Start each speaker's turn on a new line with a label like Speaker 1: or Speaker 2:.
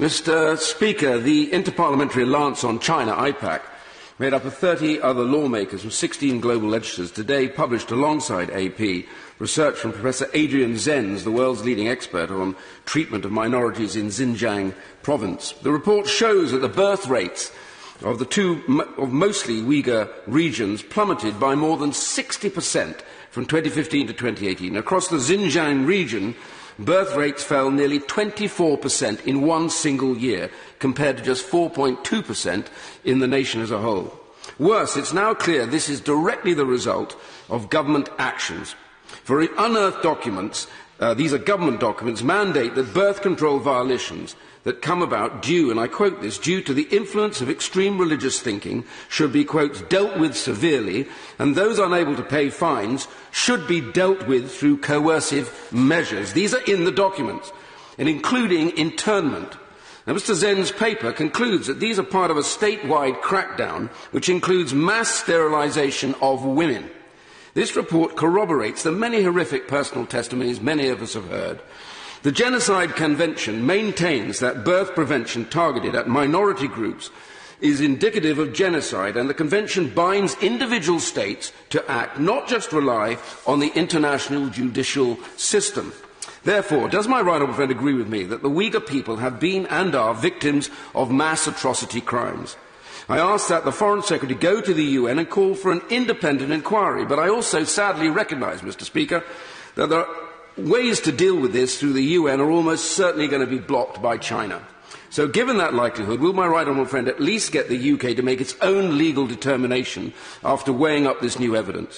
Speaker 1: Mr. Speaker, the Interparliamentary Alliance on China, IPAC, made up of 30 other lawmakers from 16 global legislatures, today published alongside AP research from Professor Adrian Zenz, the world's leading expert on treatment of minorities in Xinjiang province. The report shows that the birth rates of the two of mostly Uyghur regions plummeted by more than 60% from 2015 to 2018. Across the Xinjiang region, birth rates fell nearly 24% in one single year, compared to just 4.2% in the nation as a whole. Worse, it's now clear this is directly the result of government actions. For unearthed documents, uh, these are government documents, mandate that birth control violations that come about due, and I quote this, due to the influence of extreme religious thinking should be, quote, dealt with severely, and those unable to pay fines should be dealt with through coercive measures. These are in the documents, and including internment. Now, Mr. Zenz's paper concludes that these are part of a statewide crackdown which includes mass sterilisation of women. This report corroborates the many horrific personal testimonies many of us have heard the Genocide Convention maintains that birth prevention targeted at minority groups is indicative of genocide, and the Convention binds individual states to act, not just rely on the international judicial system. Therefore, does my right honourable friend agree with me that the Uyghur people have been and are victims of mass atrocity crimes? I ask that the Foreign Secretary go to the UN and call for an independent inquiry, but I also sadly recognise, Mr. Speaker, that are ways to deal with this through the UN are almost certainly going to be blocked by China. So, given that likelihood, will my right honourable friend at least get the UK to make its own legal determination after weighing up this new evidence?